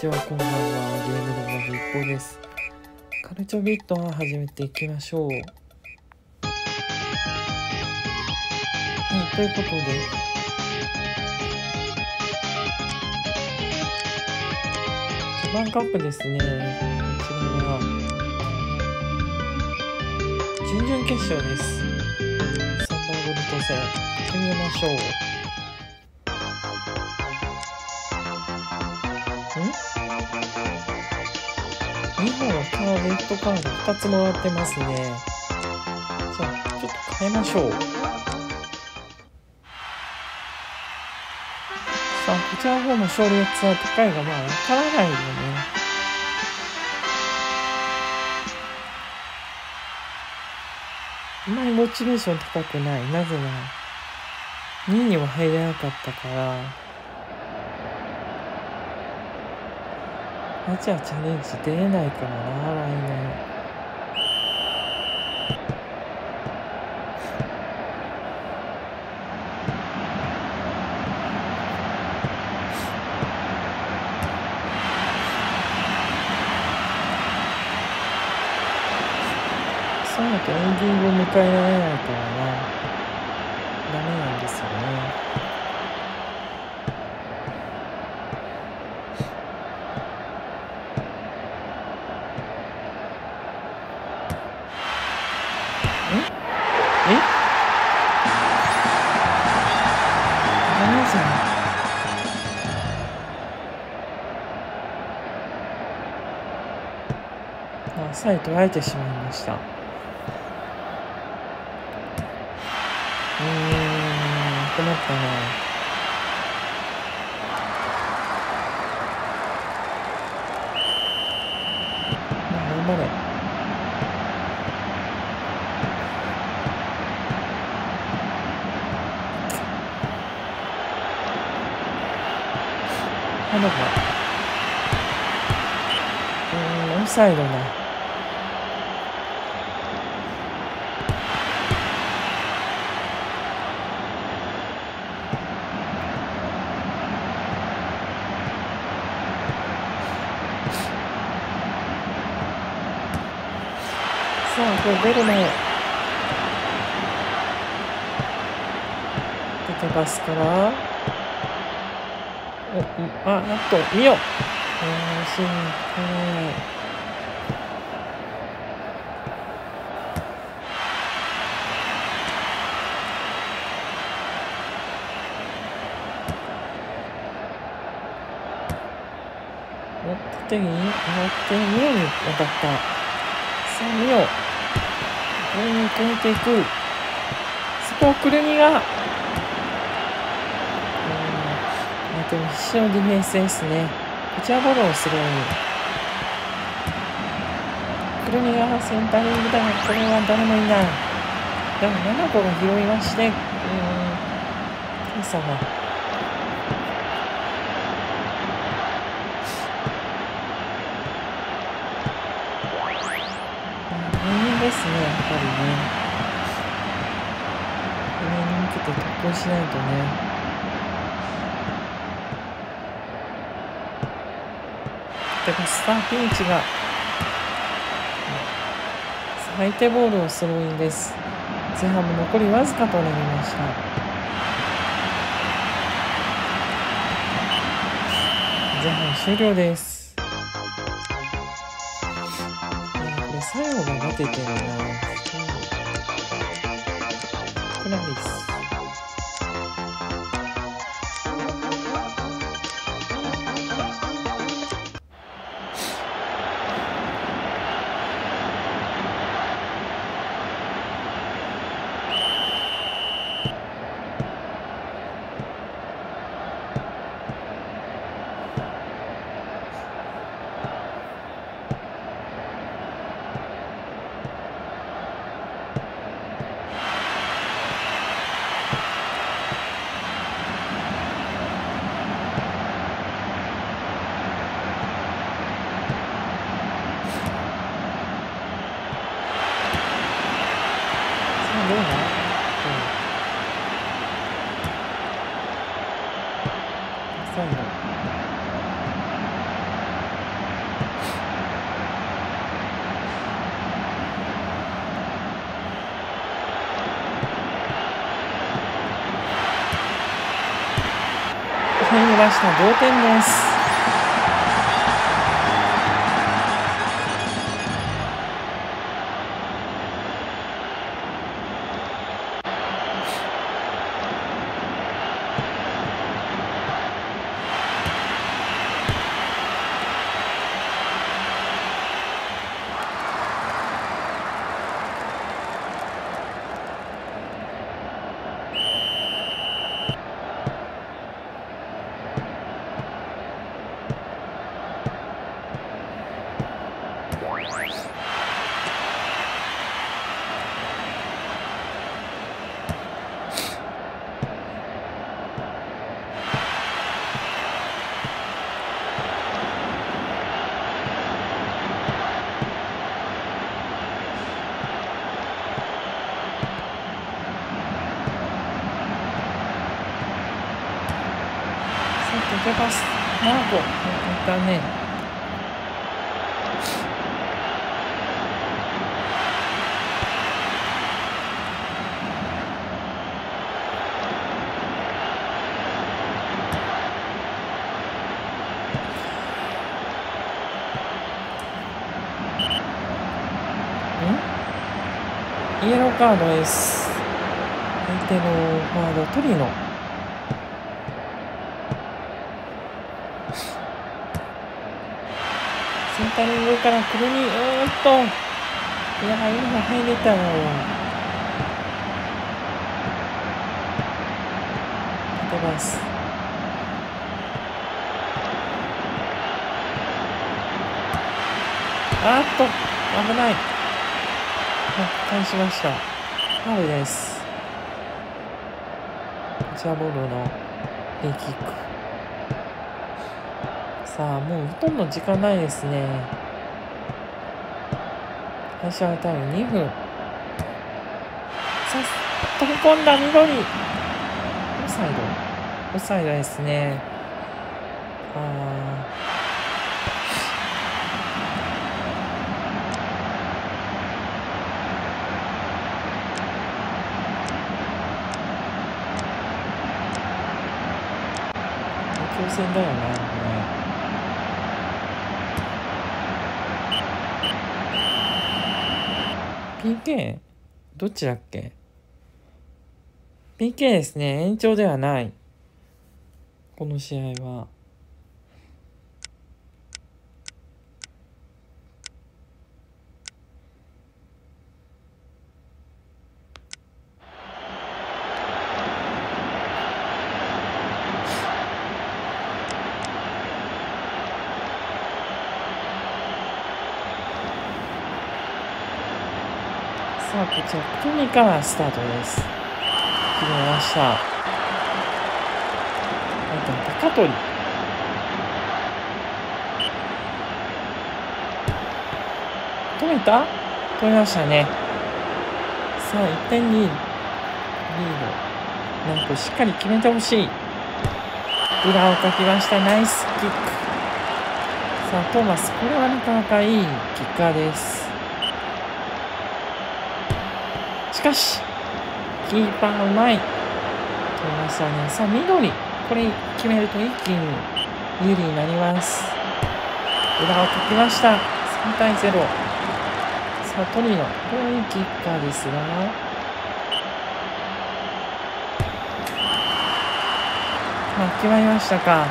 ちは、こんばんは。ゲームのまず一方です。カルチョビットは始めていきましょう。はい、ということで、ジャパンカップですね。こちらは、準々決勝です。サンダーボルト戦、行ってみましょう。カード、レッドカード2つもらってますね。じゃあ、ちょっと変えましょう。さあ、こちらの方の勝率は高いが、まあ、わからないよね。あんまりモチベーション高くない。なぜなら、2位には入れなかったから、アジアチャレンジ出れないからな、来年。そうなるとエンディングを迎えられないからな。さえ取られてしまいました。うーん、困ったな。まあ、頑張れ。まだか。うん、オフサイドな。さあ、これ出る前。縦パスから。お、うんあ、あと、見よ。あー、しん、はい。お、縦に上がって、ミオに渡った。さあ、ミオ。ボールに越えていく。そこをくるみが。うんでも必死のディフェンスですね。こちらボールをするように。くるみがセンタリングだが、これは誰もいない。でも、7個が拾いまして、うん、点差が。に向けて特訓しないとね。でもスターピンチが相手ボールをスローインです。前半も残りわずかとなりました。前半終了です。これ最後が待ててるな。サイド。ファイン出した同点です。けます。マーゴいたね。ん？イエローカードです。相手のフォワードトリノタリングからくるみうーっといやー今入れたよ立てますあっと危ない。返しました。ファウルです。ジャボールのフリーキック。さあもうほとんど時間ないですね。最初はタイム2分。さ飛び込んだ緑。オフサイド。オフサイドですね。ああ強戦だよね。PK? どっちだっけ ?PK ですね。延長ではない。この試合は。さあ、こちら、クミからスタートです。決めました。相手は高取。止めた？止めましたね。さあ、1点リード。リード。なんとしっかり決めてほしい。裏をかきました。ナイスキック。さあ、トーマス、これはなかなかいいキッカーです。しかし、キーパーうまい。取りましたね。さあ、緑。これ決めると一気に有利になります。裏をかきました。3対0。さあ、トリノ。これはいいキッカーですが。まあ、決まりましたか。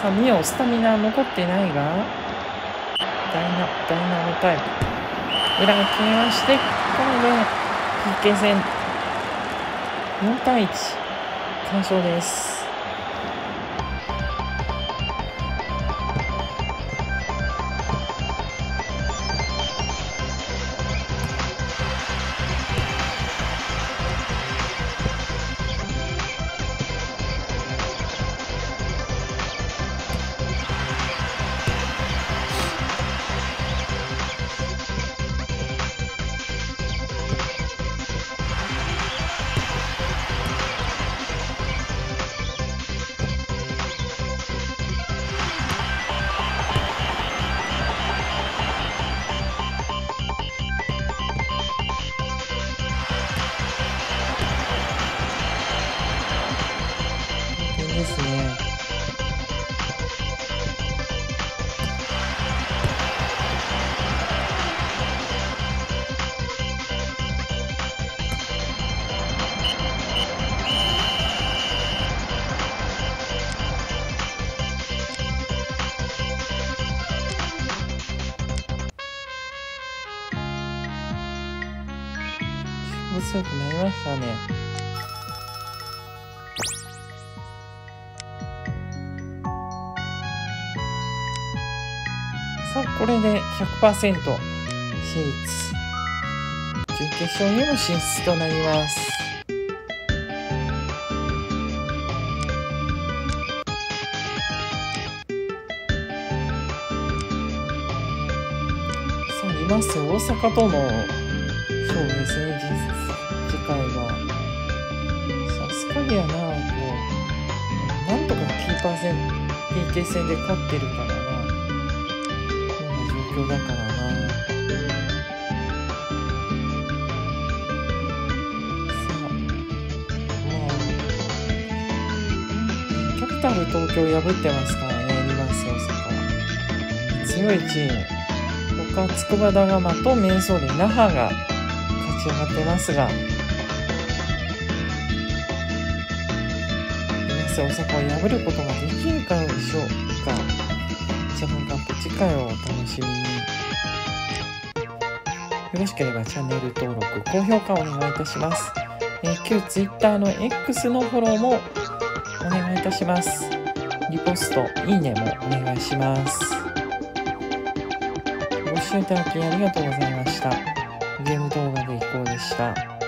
さあ、ミオ、スタミナ残ってないが、ダイナ、ダイナのタイプ。裏が決めまして、これで、PK 戦4対1完勝です。強くなりましたね。さあ、これで100%進出。準決勝にも進出となります。さあ、います大阪との勝負ですね、次回は。さあ、スカリアなと、なんとかキーパー戦、PK 戦で勝ってるからな。こんな状況だからな。さあ、まあ、キャピタル東京破ってますからね、リバース大阪。強いチーム。他、筑波ダガマとメンソーレ、那覇が勝ち上がってますが、皆さん大阪を破ることができるからでしょうか。ジャパンカップ次回をお楽しみに。よろしければチャンネル登録、高評価お願いいたします。えー、旧 Twitter の X のフォローもお願いいたします。リポスト、いいねもお願いします。ご視聴いただきありがとうございました。ゲーム動画でいこうでした。